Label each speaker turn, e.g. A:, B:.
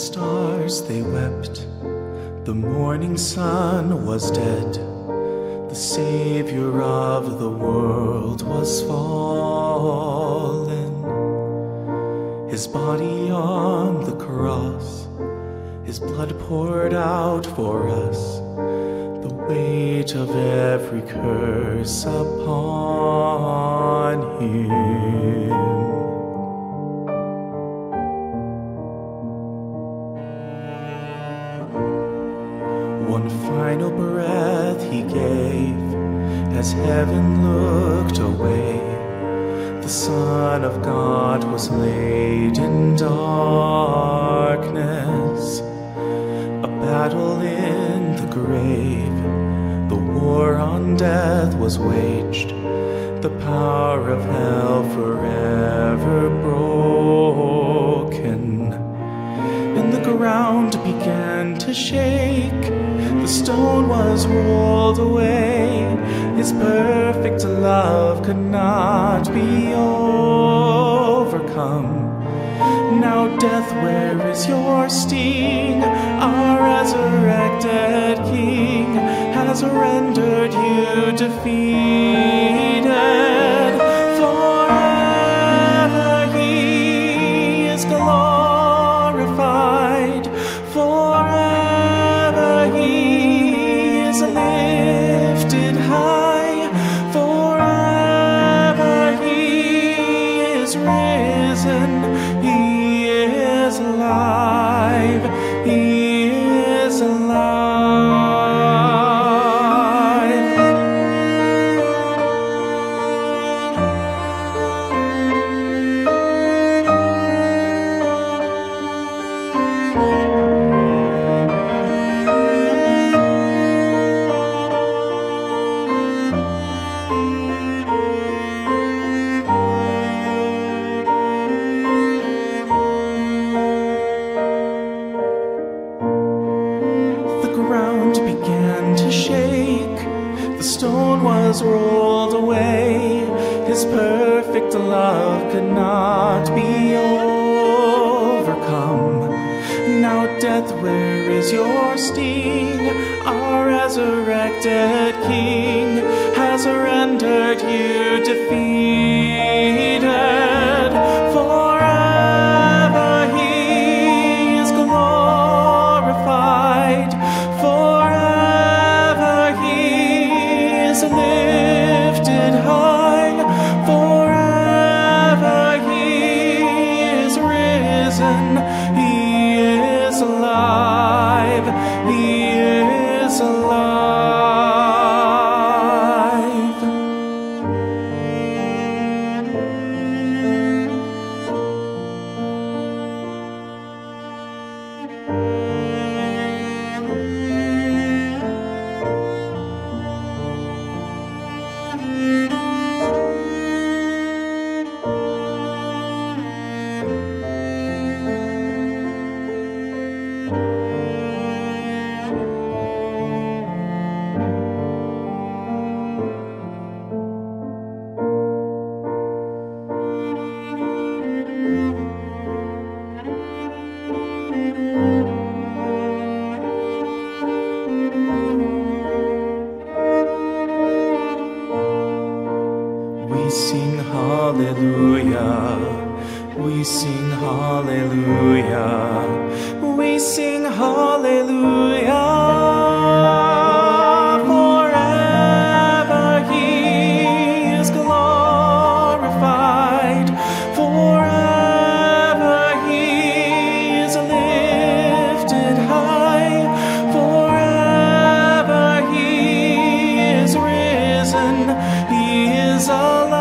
A: stars they wept. The morning sun was dead. The Savior of the world was fallen. His body on the cross, his blood poured out for us. The weight of every curse upon him. One final breath he gave as heaven looked away. The Son of God was laid in darkness. A battle in the grave. The war on death was waged. The power of hell forever broken. And the ground began to shake. Stone was rolled away. His perfect love could not be overcome. Now, death, where is your sting? Our resurrected King has rendered you defeated. Rolled away. His perfect love could not be overcome. Now, death, where is your sting? Our resurrected King has rendered you risen. He is alive. He hallelujah. We sing hallelujah. We sing hallelujah. Forever he is glorified. Forever he is lifted high. Forever he is risen. He is alive.